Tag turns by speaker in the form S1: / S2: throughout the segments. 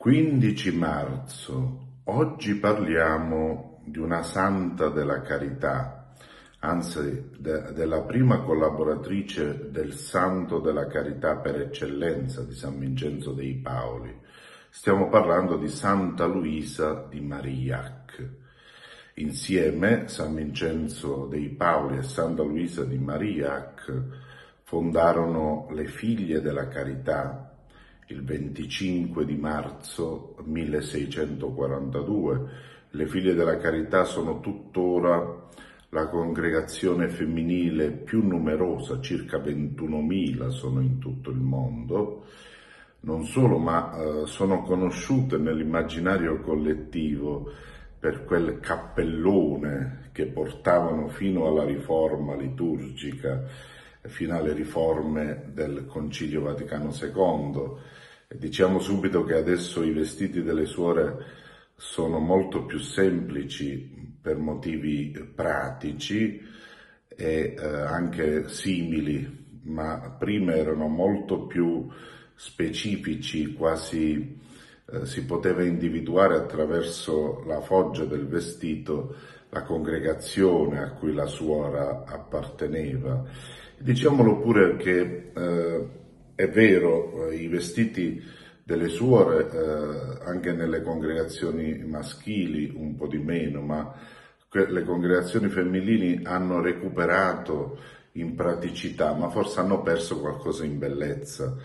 S1: 15 marzo. Oggi parliamo di una santa della carità, anzi de- della prima collaboratrice del santo della carità per eccellenza di San Vincenzo dei Paoli. Stiamo parlando di Santa Luisa di Marillac. Insieme San Vincenzo dei Paoli e Santa Luisa di Marillac fondarono le figlie della carità il 25 di marzo 1642. Le figlie della carità sono tuttora la congregazione femminile più numerosa, circa 21.000 sono in tutto il mondo. Non solo, ma eh, sono conosciute nell'immaginario collettivo per quel cappellone che portavano fino alla riforma liturgica, fino alle riforme del Concilio Vaticano II Diciamo subito che adesso i vestiti delle suore sono molto più semplici per motivi pratici e eh, anche simili, ma prima erano molto più specifici, quasi eh, si poteva individuare attraverso la foggia del vestito la congregazione a cui la suora apparteneva. Diciamolo pure che eh, è vero, eh, i vestiti delle suore, eh, anche nelle congregazioni maschili un po' di meno, ma le congregazioni femminili hanno recuperato in praticità, ma forse hanno perso qualcosa in bellezza.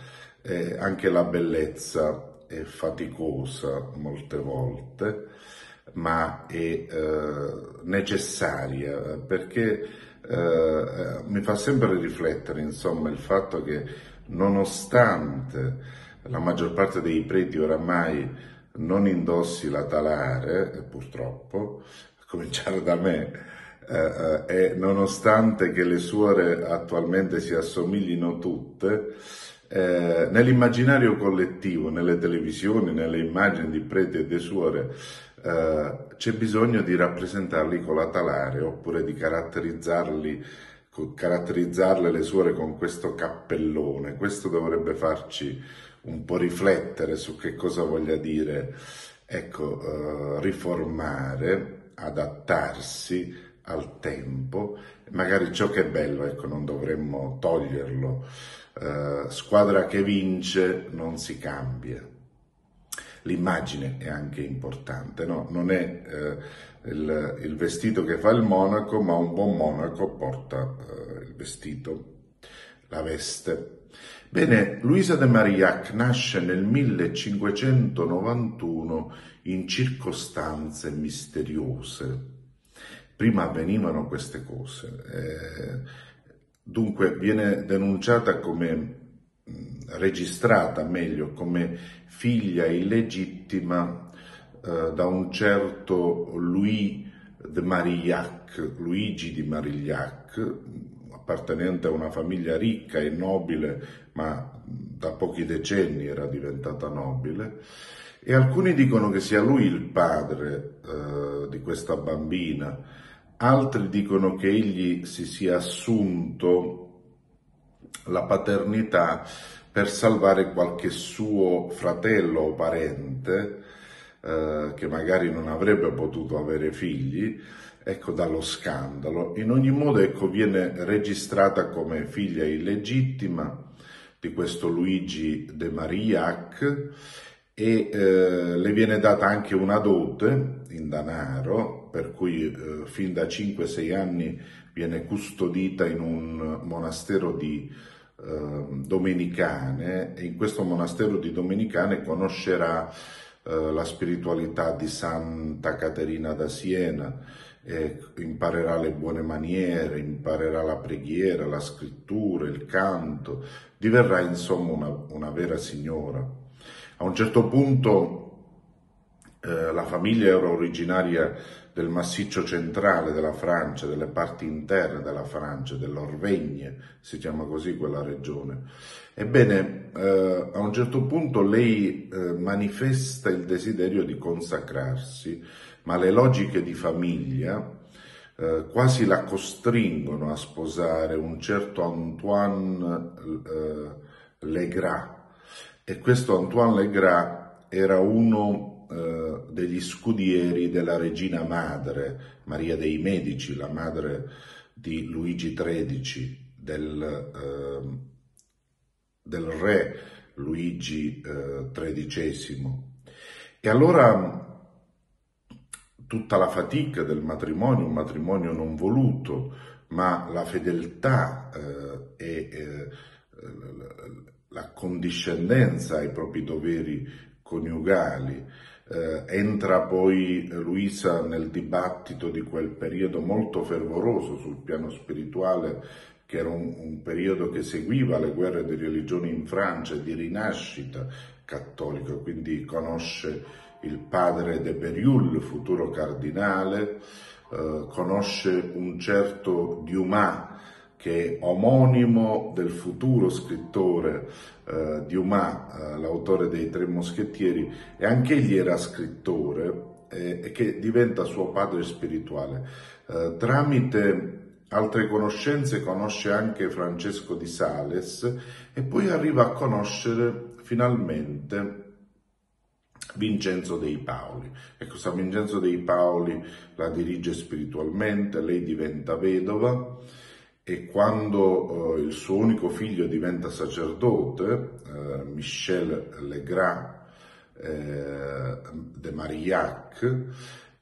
S1: Eh, anche la bellezza è faticosa molte volte, ma è eh, necessaria perché eh, mi fa sempre riflettere, insomma, il fatto che nonostante la maggior parte dei preti oramai non indossi la talare, purtroppo, a cominciare da me, eh, eh, e nonostante che le suore attualmente si assomiglino tutte, eh, nell'immaginario collettivo, nelle televisioni, nelle immagini di preti e di suore, eh, c'è bisogno di rappresentarli con la talare oppure di caratterizzarli caratterizzarle le suore con questo cappellone. Questo dovrebbe farci un po' riflettere su che cosa voglia dire, ecco, eh, riformare, adattarsi al tempo, magari ciò che è bello, ecco, non dovremmo toglierlo. Eh, squadra che vince non si cambia l'immagine è anche importante, no? non è eh, il, il, vestito che fa il monaco, ma un buon monaco porta eh, il vestito, la veste. Bene, Luisa de Marillac nasce nel 1591 in circostanze misteriose. Prima avvenivano queste cose. Eh, dunque viene denunciata come registrata meglio come figlia illegittima eh, da un certo Louis de Marillac, Luigi di Marillac, appartenente a una famiglia ricca e nobile, ma da pochi decenni era diventata nobile, e alcuni dicono che sia lui il padre eh, di questa bambina, altri dicono che egli si sia assunto la paternità per salvare qualche suo fratello o parente eh, che magari non avrebbe potuto avere figli, ecco dallo scandalo. In ogni modo ecco viene registrata come figlia illegittima di questo Luigi de Marillac e eh, le viene data anche una dote in denaro, per cui eh, fin da 5-6 anni viene custodita in un monastero di eh, domenicane e in questo monastero di domenicane conoscerà eh, la spiritualità di Santa Caterina da Siena, imparerà le buone maniere, imparerà la preghiera, la scrittura, il canto, diverrà insomma una, una vera signora. A un certo punto eh, la famiglia era originaria del massiccio centrale della Francia, delle parti interne della Francia, dell'Orvegne, si chiama così quella regione. Ebbene, eh, a un certo punto lei eh, manifesta il desiderio di consacrarsi, ma le logiche di famiglia eh, quasi la costringono a sposare un certo Antoine eh, Legras, e questo Antoine Legras era uno eh, degli scudieri della regina madre, Maria dei Medici, la madre di Luigi XIII, del, eh, del re Luigi XIII. E allora tutta la fatica del matrimonio, un matrimonio non voluto, ma la fedeltà eh, e eh, la condiscendenza ai propri doveri coniugali. Eh, entra poi Luisa nel dibattito di quel periodo molto fervoroso sul piano spirituale, che era un, un periodo che seguiva le guerre di religione in Francia di rinascita cattolica, quindi conosce il padre de Beriul, futuro cardinale, eh, conosce un certo Dumas, che è omonimo del futuro scrittore eh, Dumas, eh, l'autore dei Tre Moschettieri, e anche egli era scrittore eh, e che diventa suo padre spirituale. Eh, tramite altre conoscenze conosce anche Francesco di Sales e poi arriva a conoscere finalmente Vincenzo dei Paoli. Ecco, San Vincenzo dei Paoli la dirige spiritualmente, lei diventa vedova e quando eh, il suo unico figlio diventa sacerdote, eh, Michel Legrand eh, de Marillac,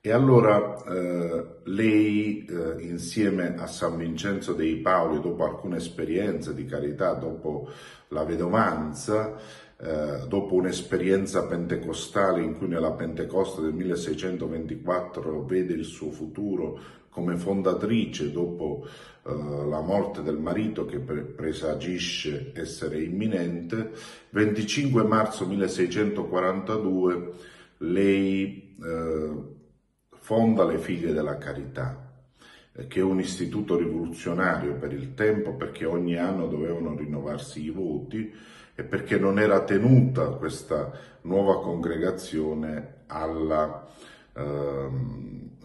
S1: e allora eh, lei, eh, insieme a San Vincenzo dei Paoli, dopo alcune esperienze di carità, dopo la vedovanza, eh, dopo un'esperienza pentecostale in cui nella Pentecoste del 1624 vede il suo futuro come fondatrice dopo eh, la morte del marito che pre- presagisce essere imminente, 25 marzo 1642 lei eh, fonda le Figlie della Carità eh, che è un istituto rivoluzionario per il tempo perché ogni anno dovevano rinnovarsi i voti e perché non era tenuta questa nuova congregazione alla eh,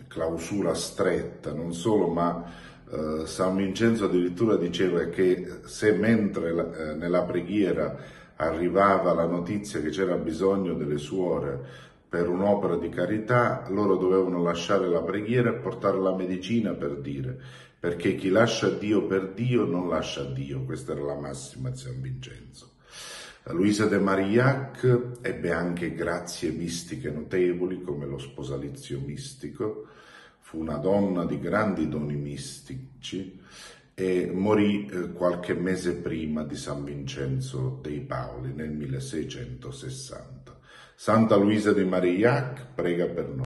S1: clausura stretta, non solo, ma eh, San Vincenzo addirittura diceva che se mentre eh, nella preghiera arrivava la notizia che c'era bisogno delle suore per un'opera di carità, loro dovevano lasciare la preghiera e portare la medicina per dire, perché chi lascia Dio per Dio non lascia Dio, questa era la massima di San Vincenzo. Luisa de Marillac ebbe anche grazie mistiche notevoli come lo sposalizio mistico, fu una donna di grandi doni mistici e morì eh, qualche mese prima di San Vincenzo dei Paoli nel 1660. Santa Luisa de Marillac prega per noi.